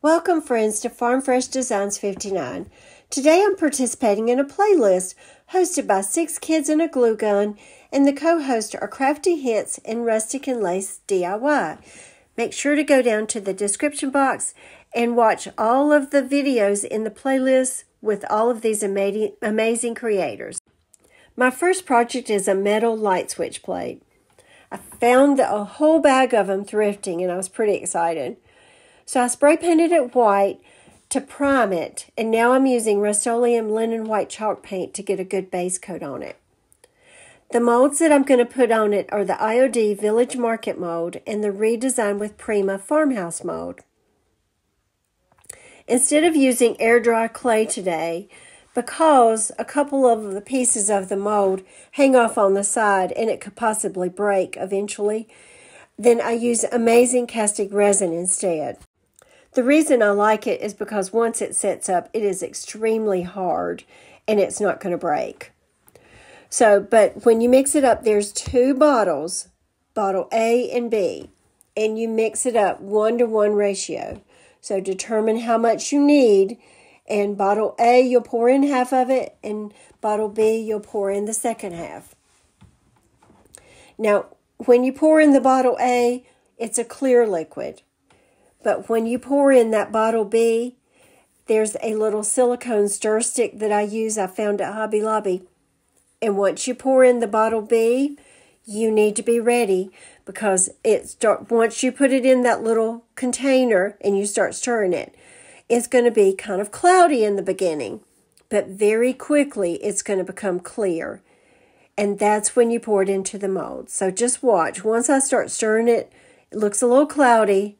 Welcome, friends, to Farm Fresh Designs 59. Today I'm participating in a playlist hosted by Six Kids and a Glue Gun, and the co hosts are Crafty Hits and Rustic and Lace DIY. Make sure to go down to the description box and watch all of the videos in the playlist with all of these amazing, amazing creators. My first project is a metal light switch plate. I found a whole bag of them thrifting and I was pretty excited. So I spray painted it white to prime it, and now I'm using Rust-Oleum linen white chalk paint to get a good base coat on it. The molds that I'm going to put on it are the IOD Village Market mold and the Redesign with Prima Farmhouse mold. Instead of using air dry clay today, because a couple of the pieces of the mold hang off on the side and it could possibly break eventually, then I use amazing casting resin instead. The reason I like it is because once it sets up, it is extremely hard and it's not going to break. So, but when you mix it up, there's two bottles, bottle A and B, and you mix it up one to one ratio. So determine how much you need, and bottle A, you'll pour in half of it, and bottle B, you'll pour in the second half. Now, when you pour in the bottle A, it's a clear liquid. But when you pour in that bottle B, there's a little silicone stir stick that I use I found at Hobby Lobby. And once you pour in the bottle B, you need to be ready because it start once you put it in that little container and you start stirring it, it's going to be kind of cloudy in the beginning, but very quickly it's going to become clear. And that's when you pour it into the mold. So just watch. Once I start stirring it, it looks a little cloudy,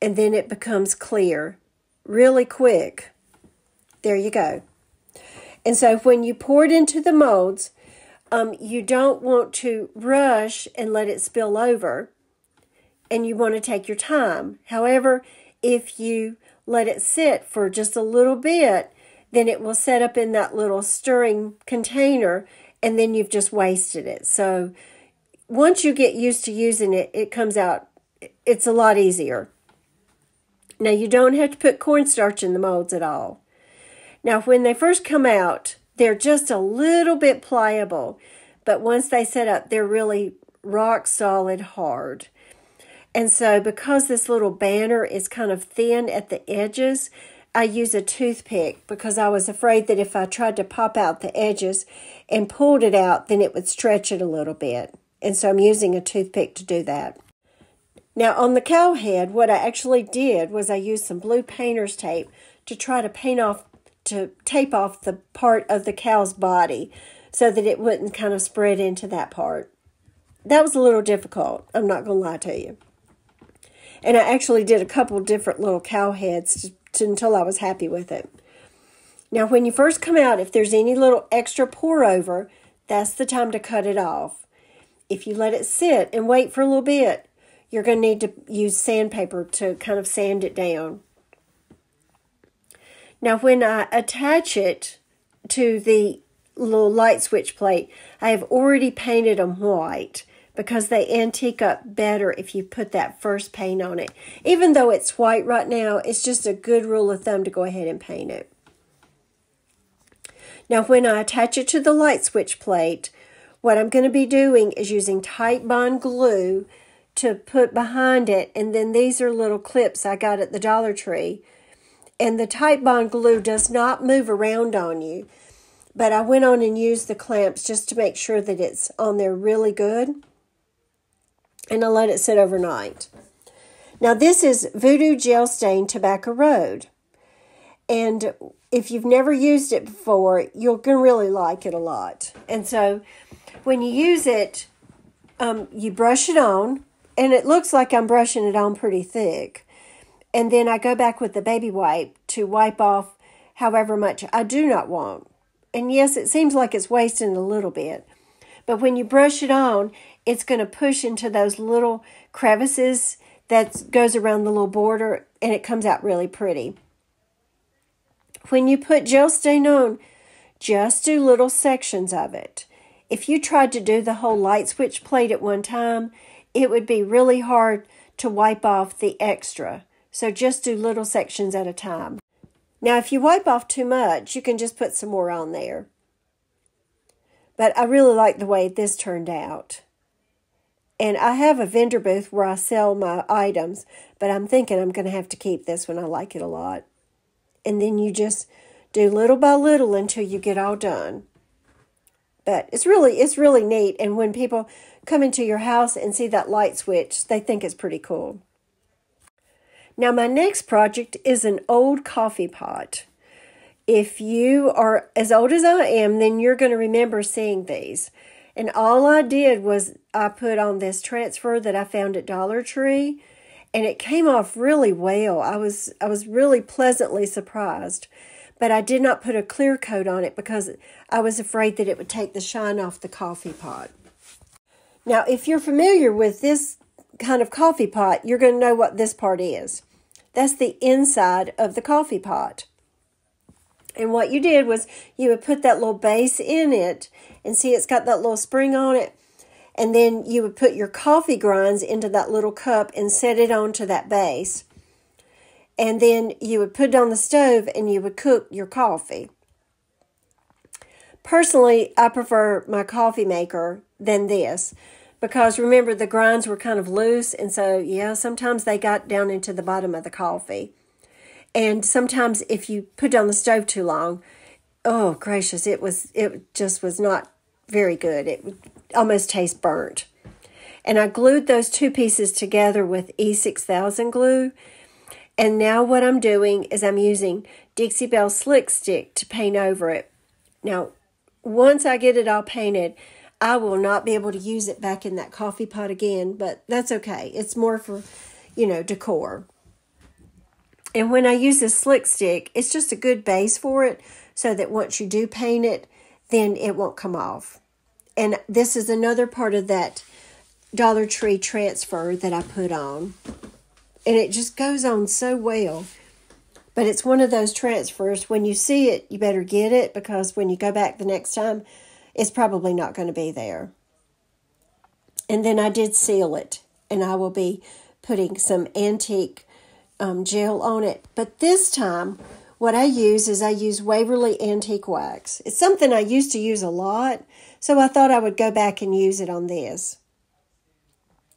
and then it becomes clear really quick. There you go. And so when you pour it into the molds, um, you don't want to rush and let it spill over, and you want to take your time. However, if you let it sit for just a little bit, then it will set up in that little stirring container, and then you've just wasted it. So once you get used to using it, it comes out, it's a lot easier. Now, you don't have to put cornstarch in the molds at all. Now, when they first come out, they're just a little bit pliable, but once they set up, they're really rock solid hard. And so, because this little banner is kind of thin at the edges, I use a toothpick because I was afraid that if I tried to pop out the edges and pulled it out, then it would stretch it a little bit. And so I'm using a toothpick to do that. Now on the cow head, what I actually did was I used some blue painter's tape to try to paint off, to tape off the part of the cow's body so that it wouldn't kind of spread into that part. That was a little difficult, I'm not going to lie to you. And I actually did a couple different little cow heads to, to, until I was happy with it. Now, when you first come out, if there's any little extra pour over, that's the time to cut it off. If you let it sit and wait for a little bit, you're going to need to use sandpaper to kind of sand it down. Now when I attach it to the little light switch plate, I have already painted them white because they antique up better if you put that first paint on it. Even though it's white right now, it's just a good rule of thumb to go ahead and paint it. Now when I attach it to the light switch plate, what I'm going to be doing is using Titebond glue to put behind it. And then these are little clips I got at the Dollar Tree. And the Titebond glue does not move around on you. But I went on and used the clamps just to make sure that it's on there really good. And I let it sit overnight. Now this is Voodoo Gel Stain Tobacco Road. And if you've never used it before, you're going to really like it a lot. And so when you use it, um, you brush it on and it looks like I'm brushing it on pretty thick. And then I go back with the baby wipe to wipe off however much I do not want. And yes, it seems like it's wasting a little bit. But when you brush it on, it's going to push into those little crevices that goes around the little border and it comes out really pretty. When you put gel stain on, just do little sections of it. If you tried to do the whole light switch plate at one time, it would be really hard to wipe off the extra. So just do little sections at a time. Now, if you wipe off too much, you can just put some more on there. But I really like the way this turned out. And I have a vendor booth where I sell my items, but I'm thinking I'm going to have to keep this one. I like it a lot. And then you just do little by little until you get all done. But it's really it's really neat and when people come into your house and see that light switch, they think it's pretty cool. Now my next project is an old coffee pot. If you are as old as I am, then you're going to remember seeing these. And all I did was I put on this transfer that I found at Dollar Tree and it came off really well. I was I was really pleasantly surprised. But I did not put a clear coat on it because I was afraid that it would take the shine off the coffee pot. Now, if you're familiar with this kind of coffee pot, you're going to know what this part is. That's the inside of the coffee pot. And what you did was you would put that little base in it and see it's got that little spring on it. And then you would put your coffee grinds into that little cup and set it onto that base. And then you would put it on the stove and you would cook your coffee. Personally, I prefer my coffee maker than this because remember the grinds were kind of loose and so yeah sometimes they got down into the bottom of the coffee and sometimes if you put it on the stove too long, oh gracious, it was it just was not very good. It almost taste burnt. And I glued those two pieces together with E6000 glue. And now what I'm doing is I'm using Dixie Belle Slick Stick to paint over it. Now, once I get it all painted, I will not be able to use it back in that coffee pot again, but that's okay. It's more for, you know, decor. And when I use this slick stick, it's just a good base for it so that once you do paint it, then it won't come off. And this is another part of that Dollar Tree transfer that I put on. And it just goes on so well. But it's one of those transfers, when you see it, you better get it because when you go back the next time, it's probably not going to be there. And then I did seal it, and I will be putting some antique um, gel on it. But this time, what I use is I use Waverly Antique Wax. It's something I used to use a lot, so I thought I would go back and use it on this.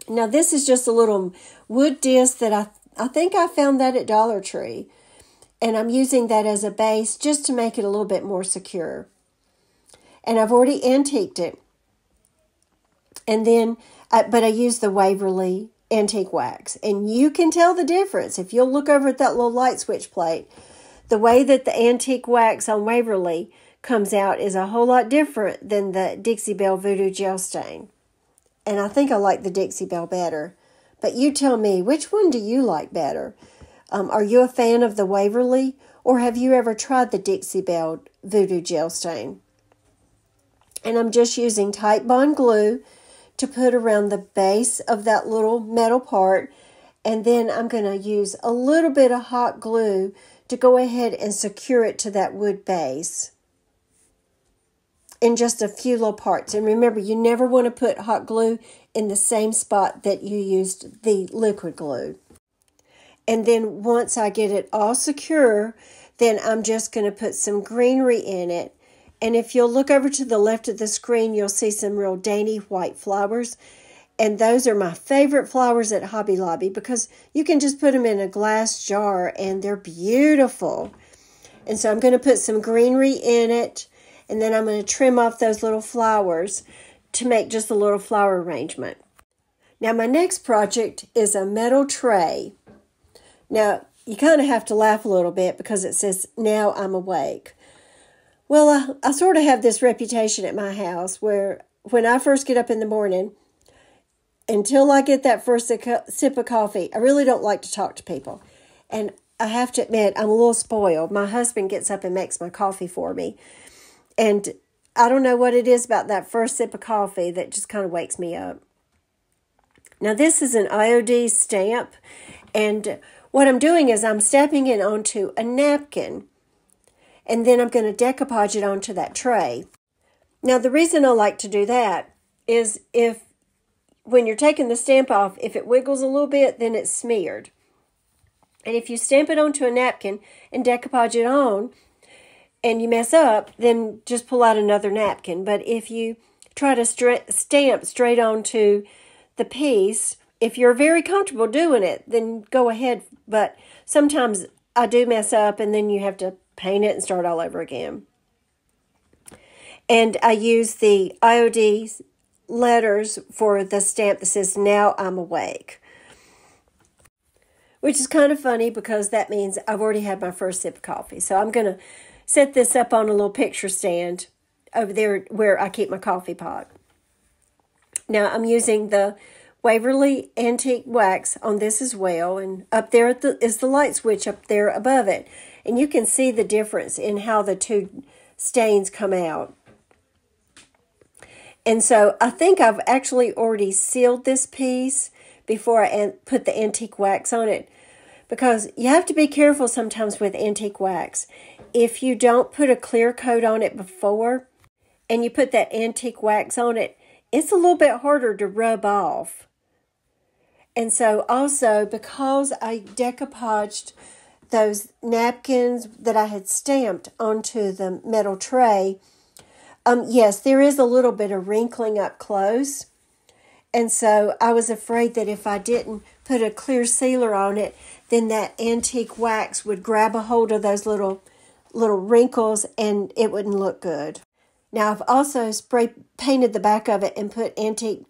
Now, this is just a little wood disc that I, I think I found that at Dollar Tree. And I'm using that as a base just to make it a little bit more secure. And I've already antiqued it. And then, I, but I use the Waverly antique wax. And you can tell the difference if you'll look over at that little light switch plate. The way that the antique wax on Waverly comes out is a whole lot different than the Dixie Belle Voodoo Gel Stain. And I think I like the Dixie Belle better. But you tell me, which one do you like better? Um, are you a fan of the Waverly, or have you ever tried the Dixie Belle Voodoo Gel Stain? And I'm just using Titebond glue to put around the base of that little metal part. And then I'm going to use a little bit of hot glue to go ahead and secure it to that wood base in just a few little parts. And remember, you never want to put hot glue in the same spot that you used the liquid glue. And then once I get it all secure, then I'm just going to put some greenery in it and if you'll look over to the left of the screen, you'll see some real dainty white flowers. And those are my favorite flowers at Hobby Lobby because you can just put them in a glass jar and they're beautiful. And so I'm going to put some greenery in it and then I'm going to trim off those little flowers to make just a little flower arrangement. Now my next project is a metal tray. Now you kind of have to laugh a little bit because it says, Now I'm awake. Well, I, I sort of have this reputation at my house where when I first get up in the morning, until I get that first sip of coffee, I really don't like to talk to people. And I have to admit, I'm a little spoiled. My husband gets up and makes my coffee for me. And I don't know what it is about that first sip of coffee that just kind of wakes me up. Now, this is an IOD stamp. And what I'm doing is I'm stepping it onto a napkin and then I'm going to decoupage it onto that tray. Now, the reason I like to do that is if when you're taking the stamp off, if it wiggles a little bit, then it's smeared. And if you stamp it onto a napkin and decoupage it on and you mess up, then just pull out another napkin. But if you try to stamp straight onto the piece, if you're very comfortable doing it, then go ahead. But sometimes I do mess up and then you have to paint it and start all over again. And I use the IOD letters for the stamp that says, Now I'm awake. Which is kind of funny because that means I've already had my first sip of coffee. So I'm going to set this up on a little picture stand over there where I keep my coffee pot. Now I'm using the Waverly Antique Wax on this as well. And up there the, is the light switch up there above it. And you can see the difference in how the two stains come out. And so I think I've actually already sealed this piece before I put the antique wax on it because you have to be careful sometimes with antique wax. If you don't put a clear coat on it before and you put that antique wax on it, it's a little bit harder to rub off. And so also because I decoupaged those napkins that I had stamped onto the metal tray, um, yes, there is a little bit of wrinkling up close. And so I was afraid that if I didn't put a clear sealer on it, then that antique wax would grab a hold of those little little wrinkles and it wouldn't look good. Now I've also spray painted the back of it and put antique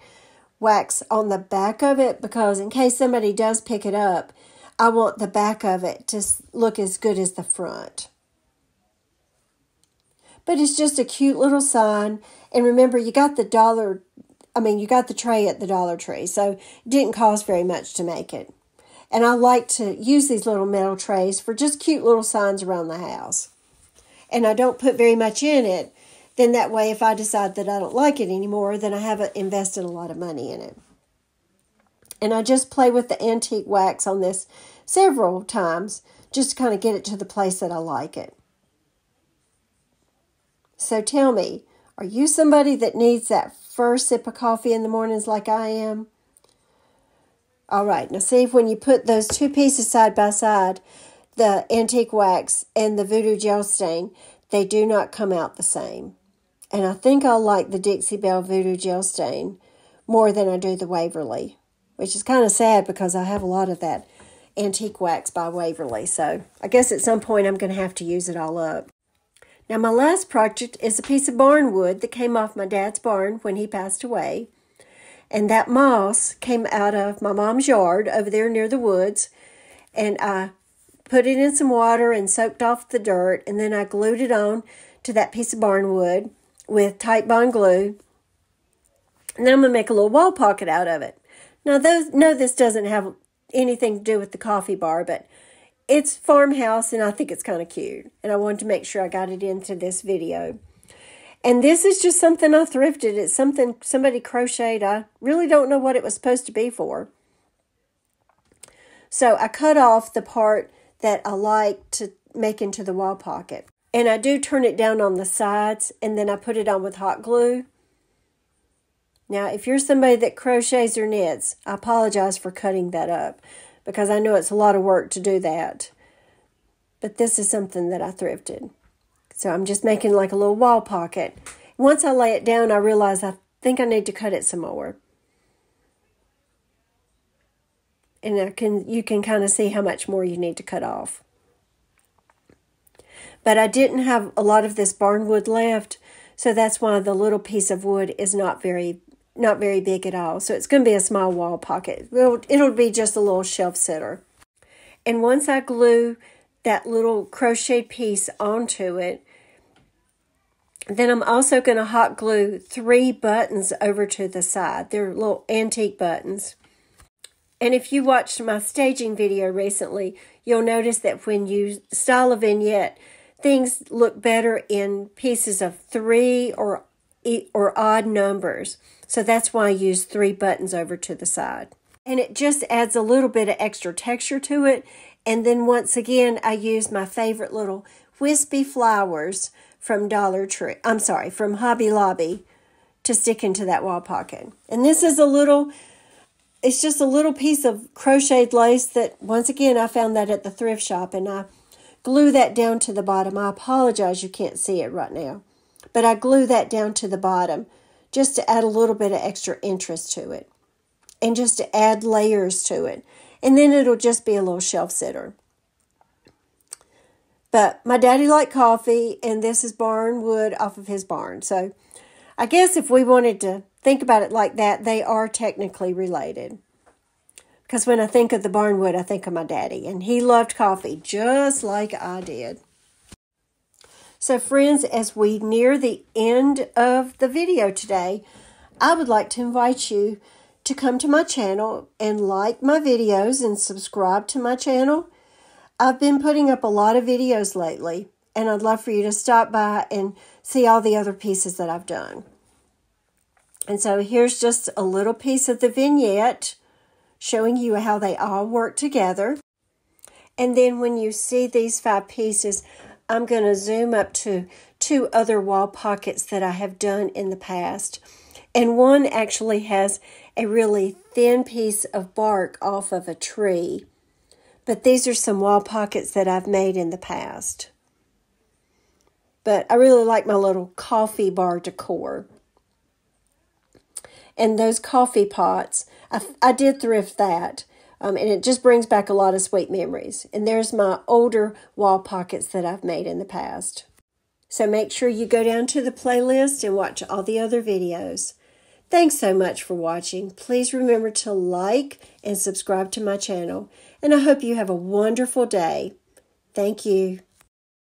wax on the back of it because in case somebody does pick it up, I want the back of it to look as good as the front. But it's just a cute little sign. And remember, you got the dollar, I mean, you got the tray at the Dollar Tree, so it didn't cost very much to make it. And I like to use these little metal trays for just cute little signs around the house. And I don't put very much in it. Then that way, if I decide that I don't like it anymore, then I haven't invested a lot of money in it. And I just play with the antique wax on this several times just to kind of get it to the place that I like it. So tell me, are you somebody that needs that first sip of coffee in the mornings like I am? All right, now see if when you put those two pieces side by side, the antique wax and the voodoo gel stain, they do not come out the same. And I think I'll like the Dixie Belle Voodoo Gel Stain more than I do the Waverly, which is kind of sad because I have a lot of that antique wax by Waverly. So I guess at some point I'm going to have to use it all up. Now, my last project is a piece of barn wood that came off my dad's barn when he passed away. And that moss came out of my mom's yard over there near the woods. And I put it in some water and soaked off the dirt. And then I glued it on to that piece of barn wood with Titebond glue. And then I'm going to make a little wall pocket out of it. Now, those, no, this doesn't have anything to do with the coffee bar, but it's farmhouse and I think it's kind of cute. And I wanted to make sure I got it into this video. And this is just something I thrifted. It's something somebody crocheted. I really don't know what it was supposed to be for. So I cut off the part that I like to make into the wall pocket. And I do turn it down on the sides and then I put it on with hot glue. Now, if you're somebody that crochets or knits, I apologize for cutting that up because I know it's a lot of work to do that. But this is something that I thrifted. So I'm just making like a little wall pocket. Once I lay it down, I realize I think I need to cut it some more. And I can you can kind of see how much more you need to cut off. But I didn't have a lot of this barn wood left, so that's why the little piece of wood is not very not very big at all. So it's going to be a small wall pocket. It'll, it'll be just a little shelf sitter. And once I glue that little crochet piece onto it, then I'm also going to hot glue three buttons over to the side. They're little antique buttons. And if you watched my staging video recently, you'll notice that when you style a vignette, things look better in pieces of three or or odd numbers. So that's why I use three buttons over to the side. And it just adds a little bit of extra texture to it. And then once again, I use my favorite little wispy flowers from Dollar Tree. I'm sorry, from Hobby Lobby to stick into that wall pocket. And this is a little it's just a little piece of crocheted lace that, once again, I found that at the thrift shop and I glue that down to the bottom. I apologize you can't see it right now, but I glue that down to the bottom just to add a little bit of extra interest to it and just to add layers to it. And then it'll just be a little shelf sitter. But my daddy liked coffee, and this is barn wood off of his barn. So I guess if we wanted to think about it like that, they are technically related. Because when I think of the barn wood, I think of my daddy, and he loved coffee just like I did. So, friends, as we near the end of the video today, I would like to invite you to come to my channel and like my videos and subscribe to my channel. I've been putting up a lot of videos lately, and I'd love for you to stop by and see all the other pieces that I've done. And so here's just a little piece of the vignette showing you how they all work together. And then when you see these five pieces, I'm going to zoom up to two other wall pockets that I have done in the past. And one actually has a really thin piece of bark off of a tree. But these are some wall pockets that I've made in the past. But I really like my little coffee bar decor. And those coffee pots, I, I did thrift that. Um, and it just brings back a lot of sweet memories. And there's my older wall pockets that I've made in the past. So make sure you go down to the playlist and watch all the other videos. Thanks so much for watching. Please remember to like and subscribe to my channel. And I hope you have a wonderful day. Thank you.